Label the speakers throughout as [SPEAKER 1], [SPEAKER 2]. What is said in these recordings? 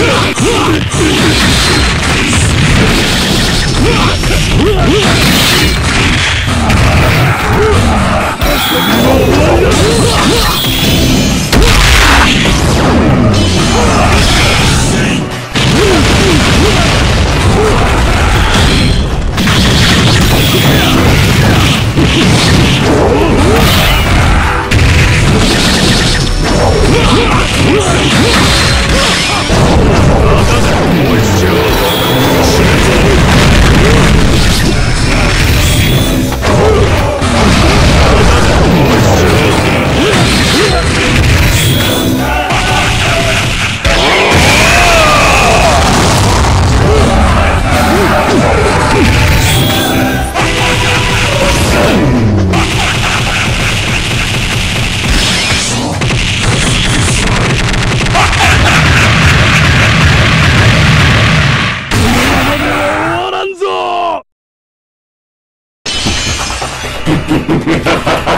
[SPEAKER 1] Oh,
[SPEAKER 2] कुछ नहीं कर सकता है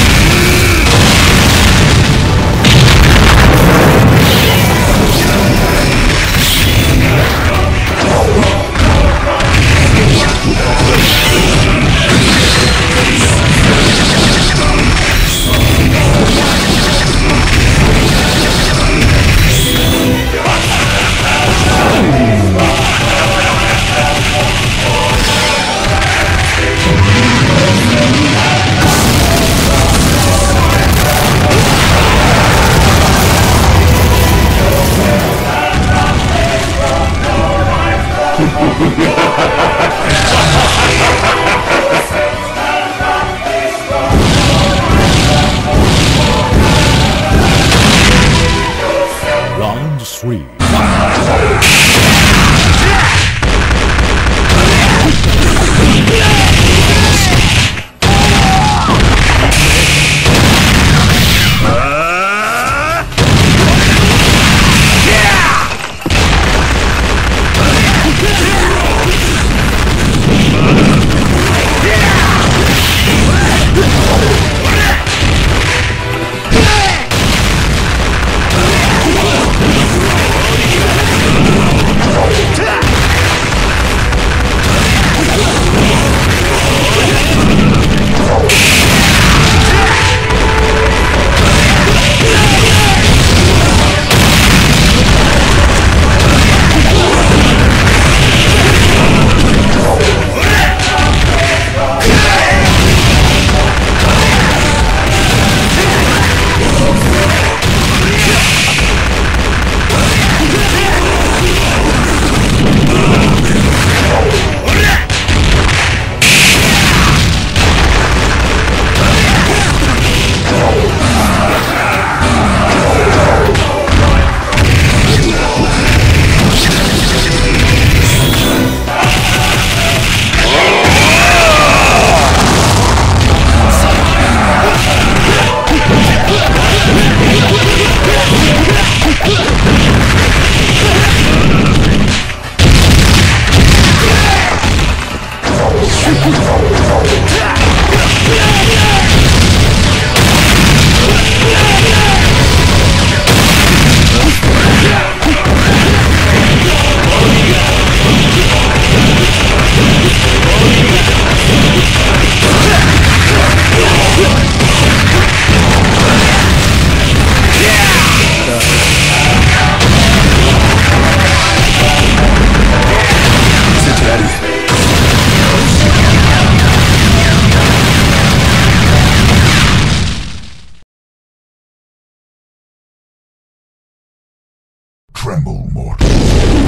[SPEAKER 1] Tremble, mortal.